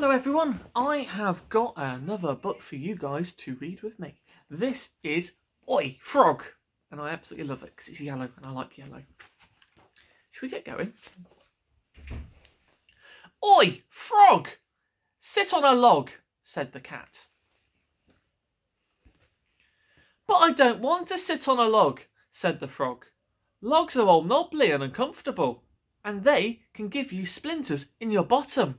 Hello everyone, I have got another book for you guys to read with me. This is Oi Frog, and I absolutely love it because it's yellow and I like yellow. Should we get going? Oi Frog, sit on a log, said the cat. But I don't want to sit on a log, said the frog. Logs are all knobbly and uncomfortable, and they can give you splinters in your bottom.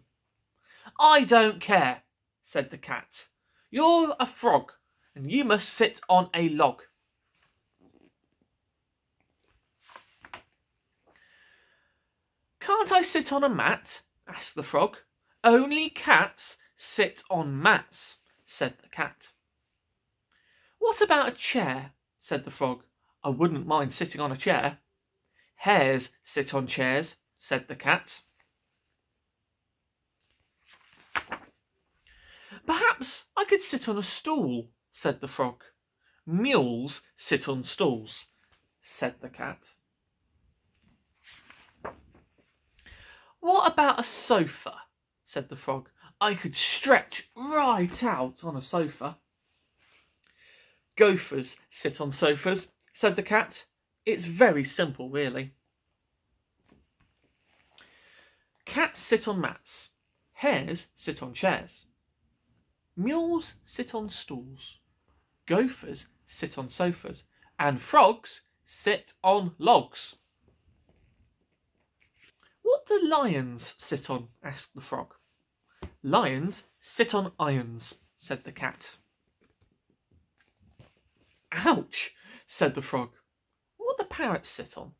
I don't care, said the cat. You're a frog, and you must sit on a log. Can't I sit on a mat? asked the frog. Only cats sit on mats, said the cat. What about a chair? said the frog. I wouldn't mind sitting on a chair. Hares sit on chairs, said the cat. Perhaps I could sit on a stool, said the frog. Mules sit on stools, said the cat. What about a sofa? said the frog. I could stretch right out on a sofa. Gophers sit on sofas, said the cat. It's very simple, really. Cats sit on mats. Hares sit on chairs. Mules sit on stools. Gophers sit on sofas. And frogs sit on logs. What do lions sit on? asked the frog. Lions sit on irons, said the cat. Ouch, said the frog. What do parrots sit on?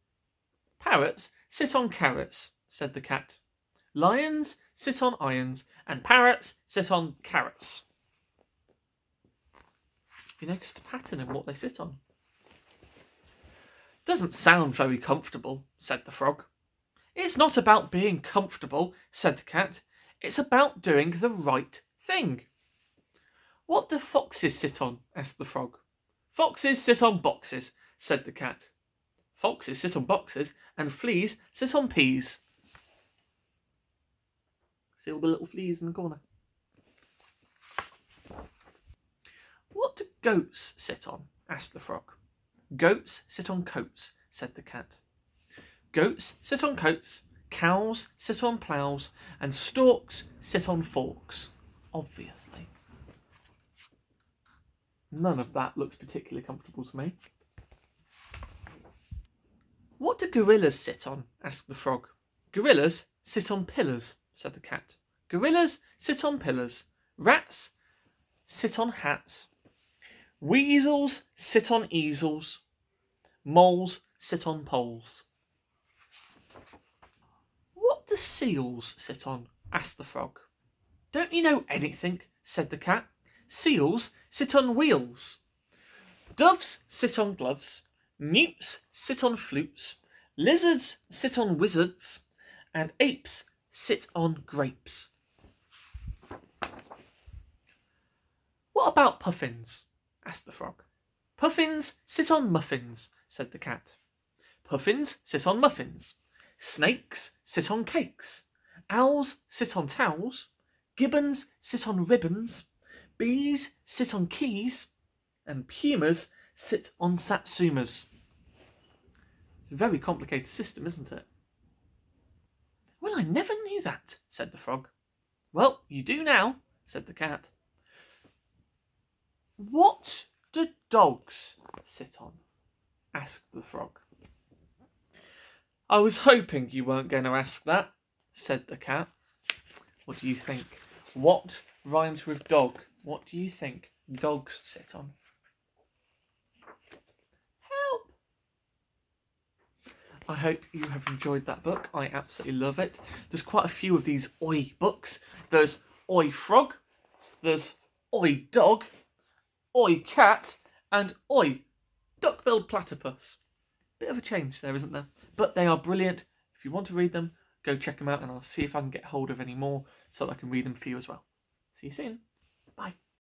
Parrots sit on carrots, said the cat. Lions sit on irons, and parrots sit on carrots. You noticed a pattern in what they sit on? Doesn't sound very comfortable, said the frog. It's not about being comfortable, said the cat. It's about doing the right thing. What do foxes sit on? asked the frog. Foxes sit on boxes, said the cat. Foxes sit on boxes, and fleas sit on peas. See all the little fleas in the corner? What do goats sit on? asked the frog. Goats sit on coats, said the cat. Goats sit on coats, cows sit on ploughs, and storks sit on forks. Obviously. None of that looks particularly comfortable to me. What do gorillas sit on? asked the frog. Gorillas sit on pillars, said the cat. Gorillas sit on pillars. Rats sit on hats. Weasels sit on easels. Moles sit on poles. What do seals sit on? asked the frog. Don't you know anything? said the cat. Seals sit on wheels. Doves sit on gloves. Newts sit on flutes. Lizards sit on wizards. And apes sit on grapes. What about puffins? asked the frog. Puffins sit on muffins, said the cat. Puffins sit on muffins. Snakes sit on cakes. Owls sit on towels. Gibbons sit on ribbons. Bees sit on keys. And pumas sit on satsumas. It's a very complicated system, isn't it? I never knew that, said the frog. Well, you do now, said the cat. What do dogs sit on? asked the frog. I was hoping you weren't going to ask that, said the cat. What do you think? What rhymes with dog? What do you think dogs sit on? I hope you have enjoyed that book. I absolutely love it. There's quite a few of these Oi books. There's Oi Frog, there's Oi Dog, Oi Cat, and Oi Duck-billed Platypus. Bit of a change there, isn't there? But they are brilliant. If you want to read them, go check them out and I'll see if I can get hold of any more so that I can read them for you as well. See you soon. Bye.